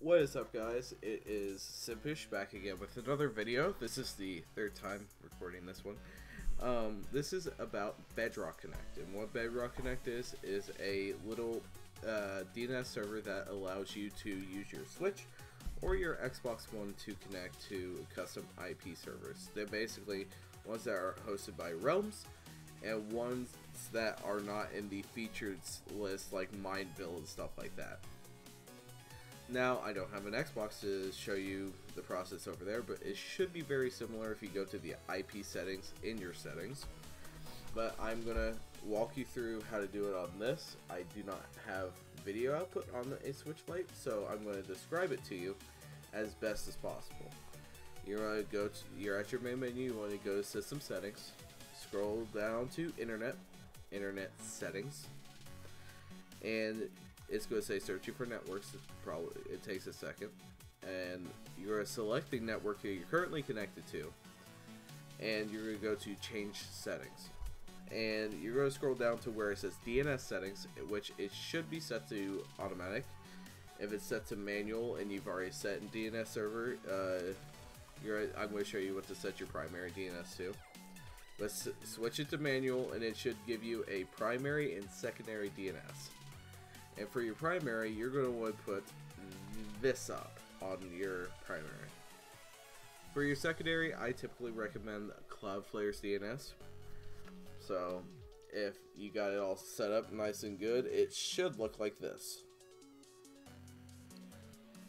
What is up guys? It is Simpish back again with another video. This is the third time recording this one. Um, this is about Bedrock Connect and what Bedrock Connect is is a little uh, DNS server that allows you to use your Switch or your Xbox One to connect to custom IP servers. They're basically ones that are hosted by Realms and ones that are not in the featured list like Mineville and stuff like that. Now, I don't have an Xbox to show you the process over there, but it should be very similar if you go to the IP settings in your settings. But I'm going to walk you through how to do it on this. I do not have video output on a Switch Lite, so I'm going to describe it to you as best as possible. You're going to go to, you're at your main menu, you want to go to System Settings, scroll down to Internet, Internet Settings, and it's going to say searching for networks. It probably it takes a second, and you're selecting network you're currently connected to, and you're going to go to change settings, and you're going to scroll down to where it says DNS settings, which it should be set to automatic. If it's set to manual and you've already set in DNS server, uh, I'm going to show you what to set your primary DNS to. Let's switch it to manual and it should give you a primary and secondary DNS. And for your primary, you're going to want to put this up on your primary. For your secondary, I typically recommend Cloudflare's DNS. So, if you got it all set up nice and good, it should look like this.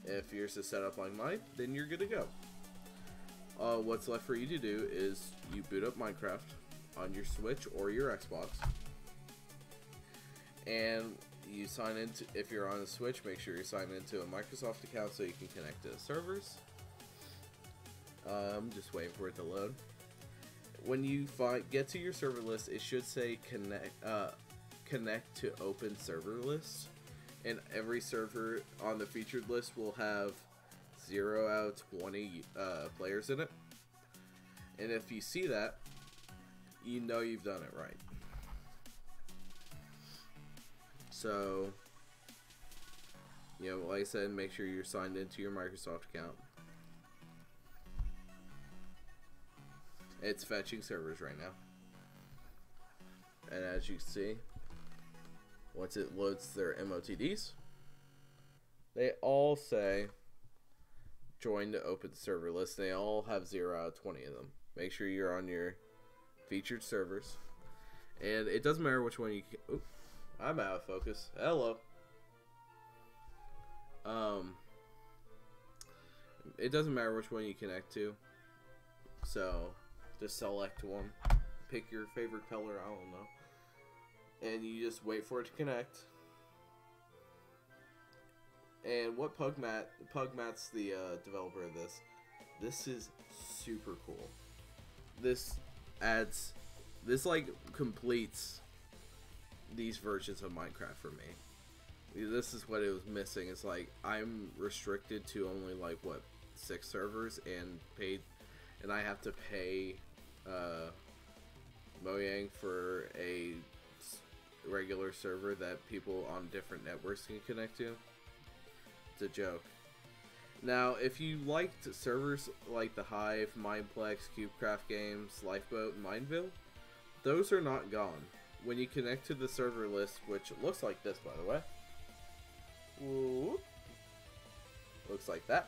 If yours is set up like mine, then you're good to go. Uh, what's left for you to do is you boot up Minecraft on your Switch or your Xbox. And you sign into if you're on the Switch, make sure you sign into a Microsoft account so you can connect to the servers. Um, just waiting for it to load. When you find get to your server list, it should say connect uh, connect to open server list, and every server on the featured list will have zero out of 20 uh, players in it. And if you see that, you know you've done it right. So, you know, like I said, make sure you're signed into your Microsoft account. It's fetching servers right now. And as you see, once it loads their MOTDs, they all say join the open server list. They all have 0 out of 20 of them. Make sure you're on your featured servers. And it doesn't matter which one you... Can, I'm out of focus. Hello. Um, it doesn't matter which one you connect to. So, just select one. Pick your favorite color, I don't know. And you just wait for it to connect. And what Pugmatt, Pugmatt's the uh, developer of this. This is super cool. This adds, this like completes these versions of Minecraft for me. This is what it was missing. It's like I'm restricted to only like what six servers and paid, and I have to pay uh, Mojang for a regular server that people on different networks can connect to. It's a joke. Now, if you liked servers like the Hive, Mineplex, CubeCraft Games, Lifeboat, and Mineville, those are not gone when you connect to the server list, which looks like this, by the way. Whoop. Looks like that.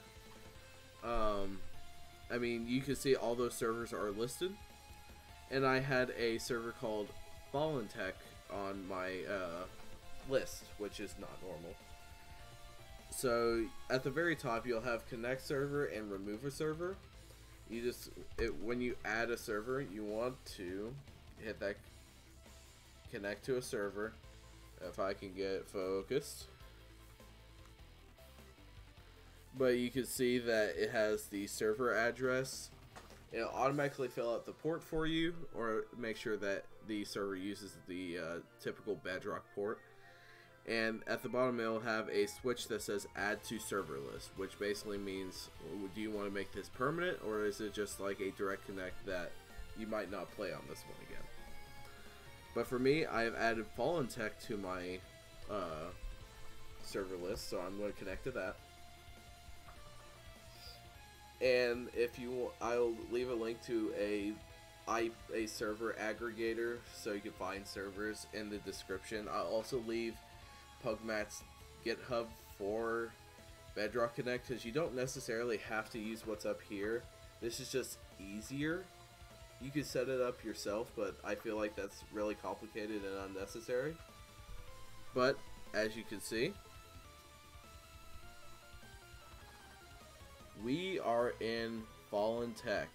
Um, I mean, you can see all those servers are listed. And I had a server called Fallen Tech on my uh, list, which is not normal. So at the very top, you'll have connect server and remove a server. You just it, when you add a server, you want to hit that connect to a server. If I can get focused. But you can see that it has the server address. It'll automatically fill out the port for you, or make sure that the server uses the uh, typical Bedrock port. And at the bottom, it'll have a switch that says Add to Server List, which basically means do you want to make this permanent, or is it just like a direct connect that you might not play on this one again? But for me, I have added Fallen Tech to my uh, server list, so I'm going to connect to that. and if you, I'll leave a link to a I, a server aggregator so you can find servers in the description. I'll also leave Pugmatt's GitHub for Bedrock Connect because you don't necessarily have to use what's up here. This is just easier. You can set it up yourself, but I feel like that's really complicated and unnecessary. But as you can see, we are in Fallen Tech,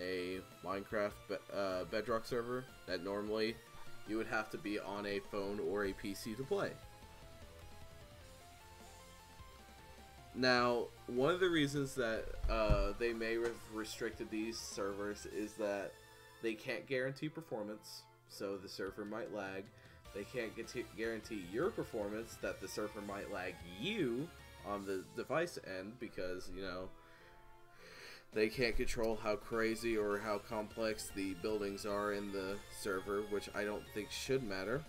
a Minecraft be uh, Bedrock server that normally you would have to be on a phone or a PC to play. Now, one of the reasons that uh, they may have restricted these servers is that they can't guarantee performance, so the server might lag. They can't guarantee your performance, that the server might lag you on the device end because, you know, they can't control how crazy or how complex the buildings are in the server, which I don't think should matter.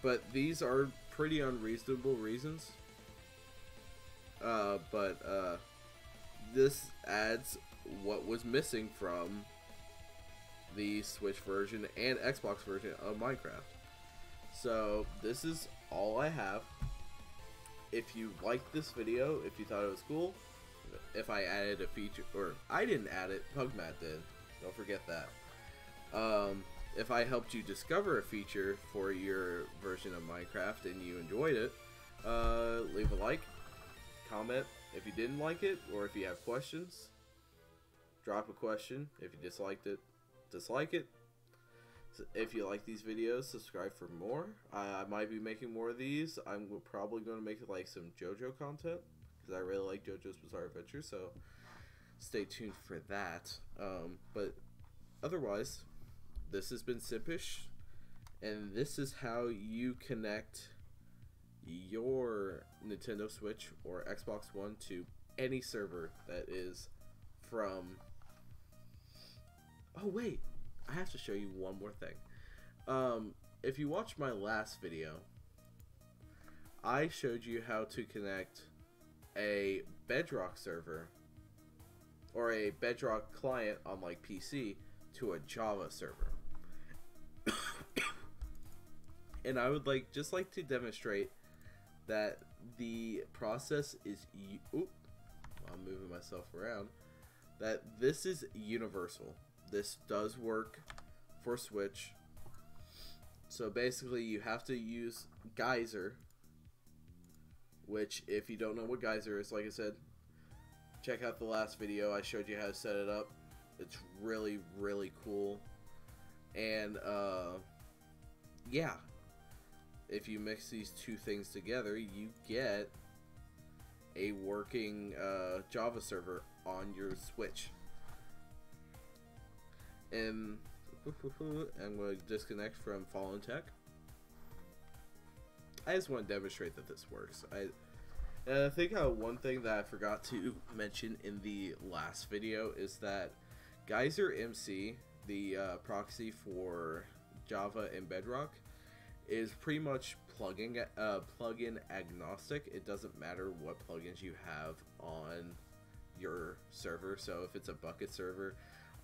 But these are pretty unreasonable reasons uh, but uh, this adds what was missing from the Switch version and Xbox version of Minecraft. So this is all I have. If you liked this video, if you thought it was cool, if I added a feature, or I didn't add it, Pugmatt did. Don't forget that. Um, if I helped you discover a feature for your version of Minecraft and you enjoyed it, uh, leave a like, comment if you didn't like it or if you have questions. Drop a question if you disliked it. Dislike it. If you like these videos, subscribe for more. I, I might be making more of these. I'm probably going to make like some JoJo content because I really like JoJo's Bizarre Adventure. So stay tuned for that. Um, but otherwise, this has been Simpish, and this is how you connect your Nintendo Switch or Xbox One to any server that is from. Oh, wait. I have to show you one more thing. Um, if you watched my last video, I showed you how to connect a Bedrock server or a Bedrock client on like PC to a Java server. and I would like just like to demonstrate that the process is oop, I'm moving myself around that this is universal. This does work for Switch. So basically you have to use Geyser which if you don't know what Geyser is, like I said, check out the last video. I showed you how to set it up. It's really, really cool. And, uh, yeah, if you mix these two things together, you get a working uh, Java server on your Switch. And I'm going to disconnect from Fallen Tech. I just want to demonstrate that this works. I and I think uh, one thing that I forgot to mention in the last video is that Geyser MC, the uh, proxy for Java and Bedrock, is pretty much plugin uh, plugin agnostic. It doesn't matter what plugins you have on your server. So if it's a Bukkit server,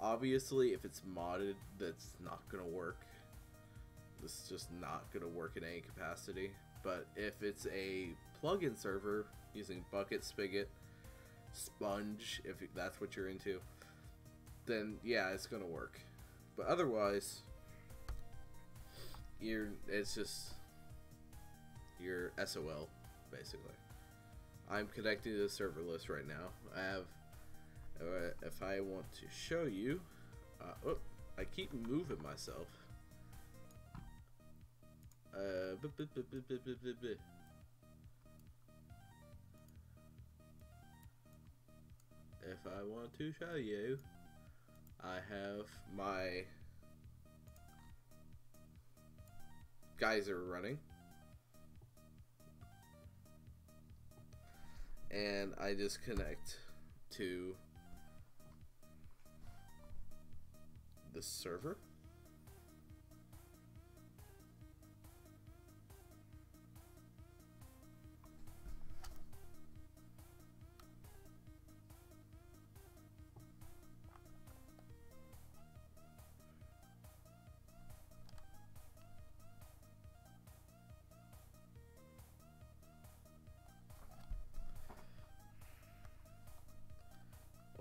obviously if it's modded, that's not gonna work. It's just not gonna work in any capacity. But if it's a plugin server using Bukkit, Spigot, Sponge, if that's what you're into, then yeah, it's gonna work. But otherwise, you're it's just your SOL basically. I'm connecting to the server list right now. I have uh, if I want to show you uh, oh, I keep moving myself. Uh, if I want to show you, I have my geyser running. And I just connect to the server.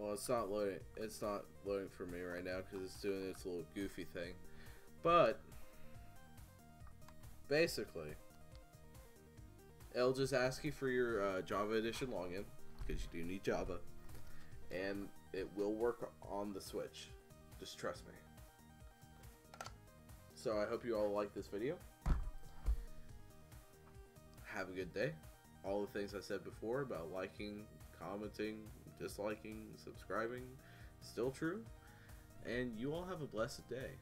Well, it's not loading. It's not loading for me right now because it's doing its little goofy thing. But basically, it'll just ask you for your uh, Java Edition login because you do need Java, and it will work on the Switch. Just trust me. So I hope you all like this video. Have a good day. All the things I said before about liking, commenting, disliking, subscribing, still true. And you all have a blessed day.